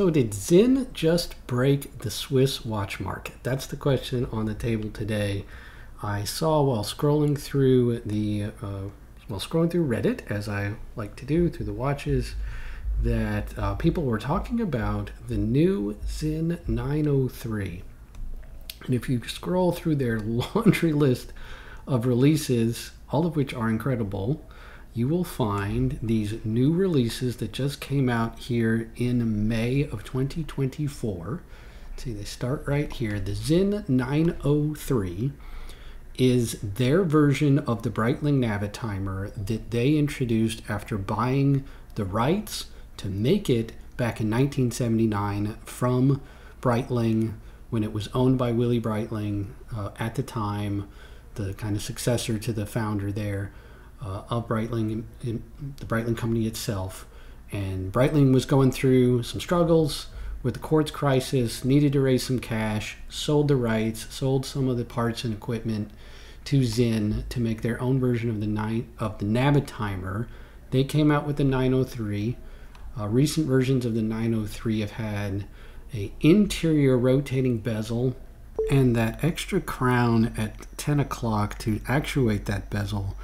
So did Sinn just break the Swiss watch market? That's the question on the table today. I saw while scrolling through the uh, while scrolling through Reddit, as I like to do through the watches, that uh, people were talking about the new Sinn 903. And if you scroll through their laundry list of releases, all of which are incredible, you will find these new releases that just came out here in May of 2024. See, they start right here. The Sinn 903 is their version of the Breitling Navitimer that they introduced after buying the rights to make it back in 1979 from Breitling when it was owned by Willie Breitling uh, at the time, the kind of successor to the founder there uh, of Breitling, in, the Breitling company itself. And Breitling was going through some struggles with the quartz crisis, needed to raise some cash, sold the rights, sold some of the parts and equipment to Sinn to make their own version of the nine, of the Navitimer. They came out with the 903. Uh, recent versions of the 903 have had a interior rotating bezel and that extra crown at 10 o'clock to actuate that bezel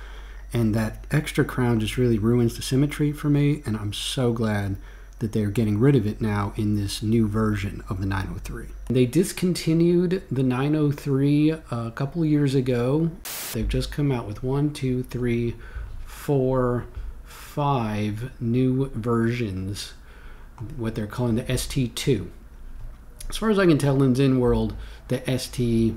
and that extra crown just really ruins the symmetry for me and i'm so glad that they're getting rid of it now in this new version of the 903 they discontinued the 903 a couple years ago. They've just come out with one two three four five new versions what they're calling the st2 as far as i can tell in Sinn world the st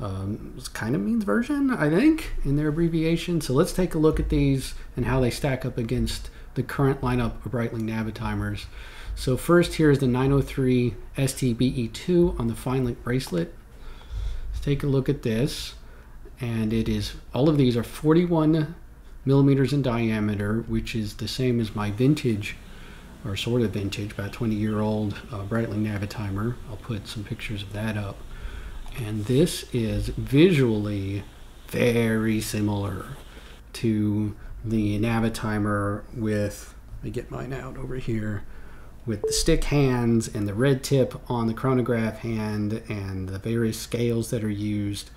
um, kind of means version, I think, in their abbreviation. So let's take a look at these and how they stack up against the current lineup of Breitling Navitimers. So first, here's the 903 STBE2 on the fine link bracelet. Let's take a look at this. And it is, all of these are 41 millimeters in diameter, which is the same as my vintage, or sort of vintage, about 20 year old uh, Breitling Navitimer. I'll put some pictures of that up. And this is visually very similar to the Navitimer with, let me get mine out over here, with the stick hands and the red tip on the chronograph hand and the various scales that are used.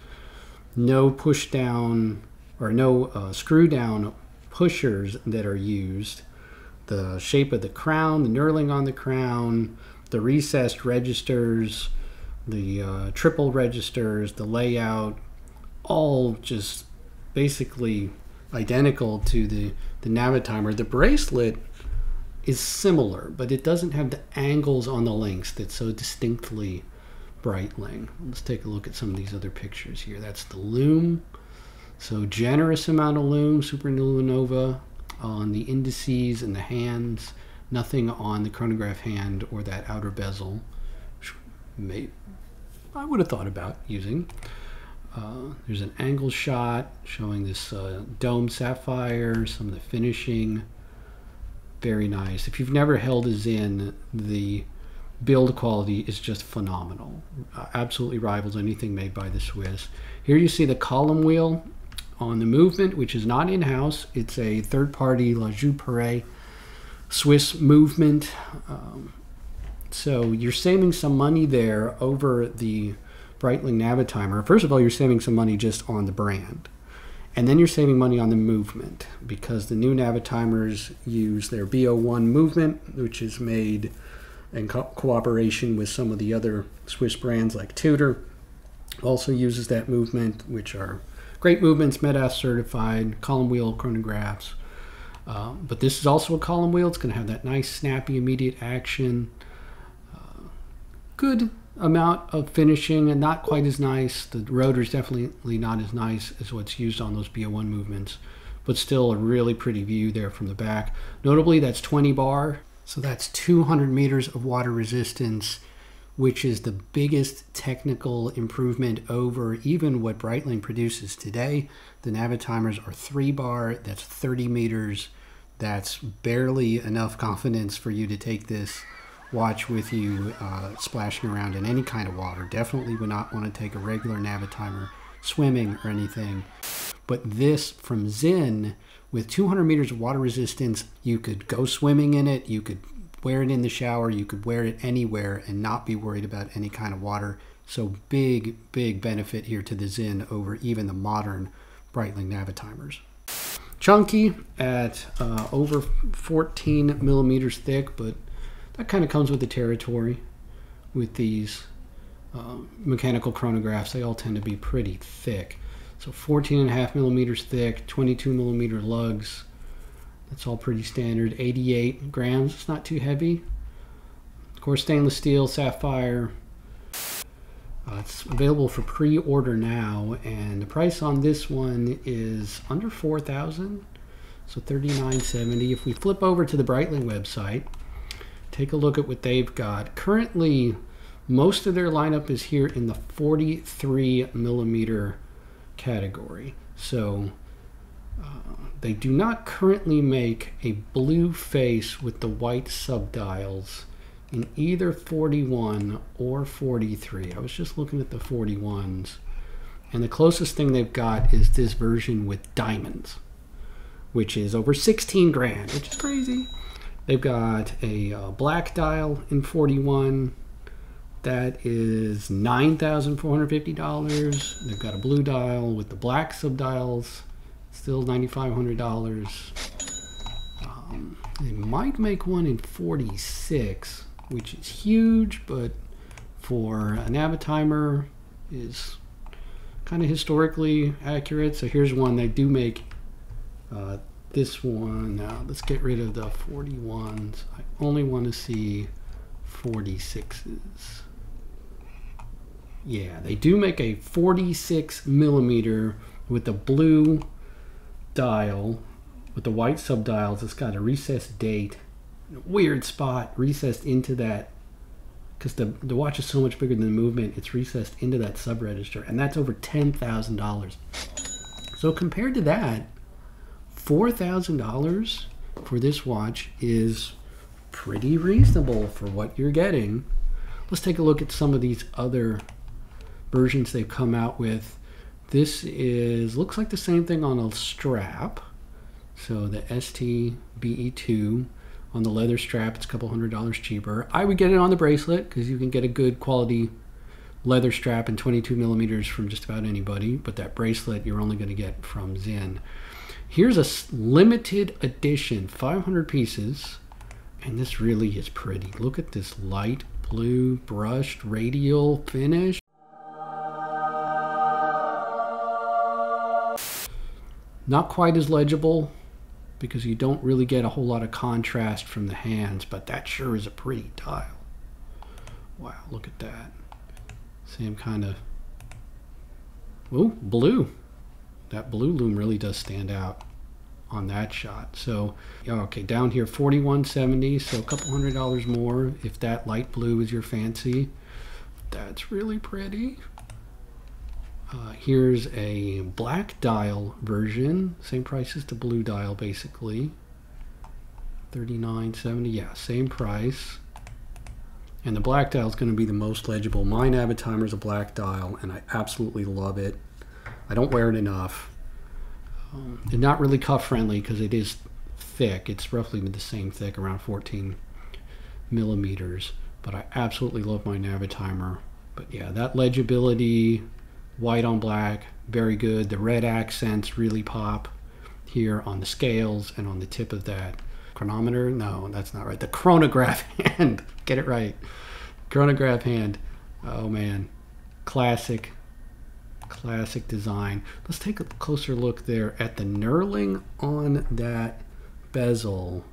No push down or no uh, screw down pushers that are used. The shape of the crown, the knurling on the crown, the recessed registers, the uh, triple registers, the layout, all just basically identical to the, the Navitimer. The bracelet is similar, but it doesn't have the angles on the links that's so distinctly Breitling. Let's take a look at some of these other pictures here. That's the lume. So generous amount of lume, supernova on the indices and the hands. Nothing on the chronograph hand or that outer bezel. May, I would have thought about using. Uh, there's an angle shot showing this uh, dome sapphire, some of the finishing. Very nice. If you've never held a Sinn, the build quality is just phenomenal. Uh, absolutely rivals anything made by the Swiss. Here you see the column wheel on the movement, which is not in-house. It's a third-party La Joux Swiss movement. Um, so you're saving some money there over the Breitling Navitimer. First of all, you're saving some money just on the brand. And then you're saving money on the movement because the new Navitimers use their BO1 movement, which is made in co cooperation with some of the other Swiss brands like Tudor. Also uses that movement, which are great movements, METAS certified, column wheel chronographs. Uh, but this is also a column wheel. It's going to have that nice, snappy, immediate action good amount of finishing and not quite as nice. The rotor is definitely not as nice as what's used on those BO1 movements, but still a really pretty view there from the back. Notably, that's 20 bar, so that's 200 meters of water resistance, which is the biggest technical improvement over even what Breitling produces today. The Navitimers are 3 bar, that's 30 meters. That's barely enough confidence for you to take this watch with you uh, splashing around in any kind of water. Definitely would not want to take a regular Navitimer swimming or anything. But this from Sinn, with 200 meters of water resistance, you could go swimming in it, you could wear it in the shower, you could wear it anywhere and not be worried about any kind of water. So big, big benefit here to the Sinn over even the modern Breitling Navitimers. Chunky at uh, over 14 millimeters thick, but that kind of comes with the territory with these uh, mechanical chronographs. They all tend to be pretty thick. So 14 and a half millimeters thick, 22 millimeter lugs. That's all pretty standard. 88 grams. It's not too heavy. Of course, stainless steel, sapphire. Uh, it's available for pre-order now, and the price on this one is under 4,000, so 39.70. If we flip over to the Breitling website, take a look at what they've got. Currently, most of their lineup is here in the 43 millimeter category. So uh, they do not currently make a blue face with the white subdials in either 41 or 43. I was just looking at the 41s. And the closest thing they've got is this version with diamonds, which is over 16 grand, which is crazy. They've got a uh, black dial in 41, that is $9,450. They've got a blue dial with the black subdials, still $9,500. Um, they might make one in 46, which is huge, but for an Navitimer is kind of historically accurate. So here's one they do make. Uh, this one, now let's get rid of the 41s. I only want to see 46s. Yeah, they do make a 46 millimeter with the blue dial with the white subdials. It's got a recessed date, weird spot recessed into that because the, the watch is so much bigger than the movement. It's recessed into that sub register, and that's over ten thousand dollars. So compared to that, four thousand dollars for this watch is pretty reasonable for what you're getting. Let's take a look at some of these other versions they've come out with. This is looks like the same thing on a strap. So the ST-BE2 on the leather strap, it's a couple hundred dollars cheaper. I would get it on the bracelet because you can get a good quality leather strap in 22 millimeters from just about anybody, but that bracelet you're only going to get from Sinn. Here's a limited edition, 500 pieces, and this really is pretty. Look at this light blue brushed radial finish. Not quite as legible because you don't really get a whole lot of contrast from the hands, but that sure is a pretty dial. Wow, look at that. Same kind of, oh, blue. That blue lume really does stand out on that shot. So, okay, down here, 4170, so a couple hundred dollars more if that light blue is your fancy. That's really pretty. Uh, here's a black dial version, same price as the blue dial basically. 39.70, yeah, same price. And the black dial is going to be the most legible. My Navitimer is a black dial, and I absolutely love it. I don't wear it enough. Um, and not really cuff friendly because it is thick. It's roughly the same thick, around 14 millimeters. But I absolutely love my Navitimer. But yeah, that legibility, white on black, very good. The red accents really pop here on the scales and on the tip of that chronometer. No, that's not right. The chronograph hand. Get it right. Chronograph hand. Oh man, classic, classic design. Let's take a closer look there at the knurling on that bezel.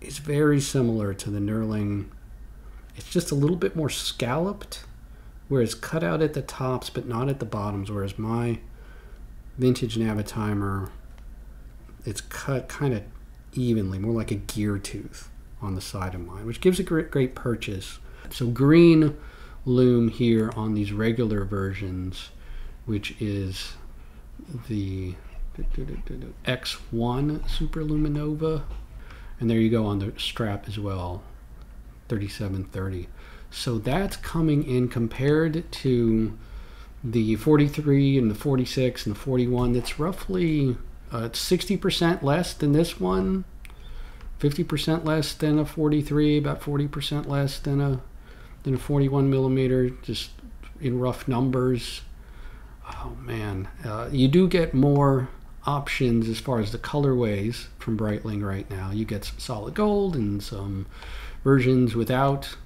It's very similar to the knurling. It's just a little bit more scalloped where it's cut out at the tops but not at the bottoms, whereas my vintage Navitimer, it's cut kind of evenly, more like a gear tooth on the side of mine, which gives a great, great purchase. So green lume here on these regular versions, which is the X1 Superluminova. And there you go on the strap as well, 3730. So that's coming in compared to the 43 and the 46 and the 41. That's roughly uh, 60% less than this one. 50% less than a 43, about 40% less than a than a 41 millimeter, just in rough numbers. Oh man, uh, you do get more options as far as the colorways from Breitling right now. You get some solid gold and some versions without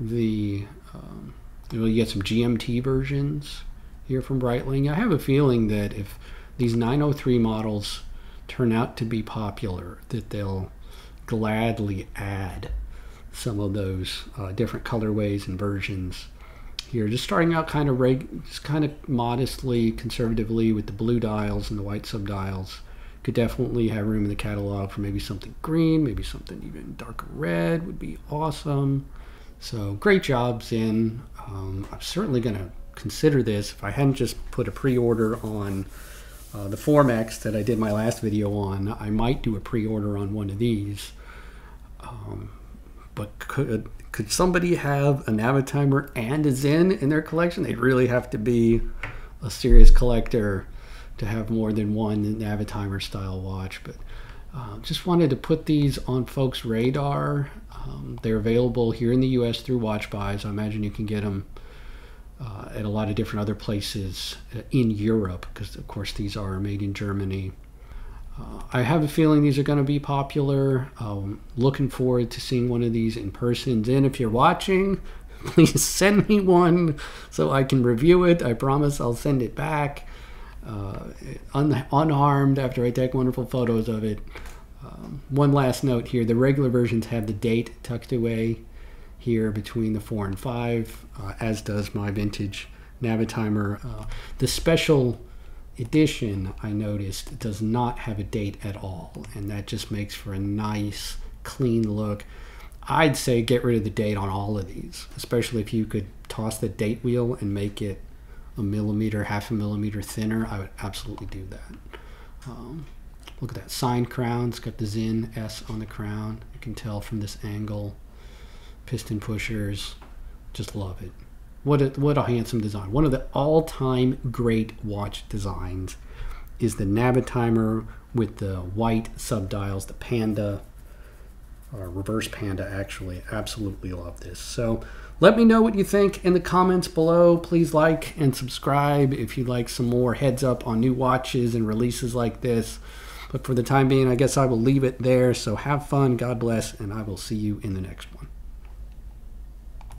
the. Um, you, get some GMT versions here from Breitling. I have a feeling that if these 903 models turn out to be popular, that they'll gladly add some of those uh, different colorways and versions here. Just starting out kind of reg- just kind of modestly, conservatively with the blue dials and the white subdials. Could definitely have room in the catalog for maybe something green, maybe something even darker red would be awesome. So great job Sinn. Um, I'm certainly going to consider this if I hadn't just put a pre-order on uh, the Formex that I did my last video on. I might do a pre-order on one of these. Um, but could could somebody have a Navitimer and a Sinn in their collection? They'd really have to be a serious collector to have more than one Navitimer style watch. But uh, just wanted to put these on folks' radar. Um, they're available here in the U.S. through Watch Buys. I imagine you can get them uh, at a lot of different other places uh, in Europe because, of course, these are made in Germany. Uh, I have a feeling these are going to be popular. Um, looking forward to seeing one of these in person. And if you're watching, please send me one so I can review it. I promise I'll send it back uh, un- unharmed after I take wonderful photos of it. Um, one last note here the regular versions have the date tucked away here between the 4 and 5, uh, as does my vintage Navitimer. Uh, the special edition, I noticed, does not have a date at all, and that just makes for a nice, clean look. I'd say get rid of the date on all of these, especially if you could toss the date wheel and make it a millimeter, half a millimeter thinner. I would absolutely do that. Um, look at that sign crown. It's got the Sinn S on the crown. You can tell from this angle. Piston pushers. Just love it. What a, what a handsome design. One of the all-time great watch designs is the Navitimer with the white subdials, the Panda, or reverse Panda actually. Absolutely love this. So let me know what you think in the comments below. Please like and subscribe if you'd like some more heads up on new watches and releases like this. But for the time being, I guess I will leave it there. So have fun, God bless, and I will see you in the next one.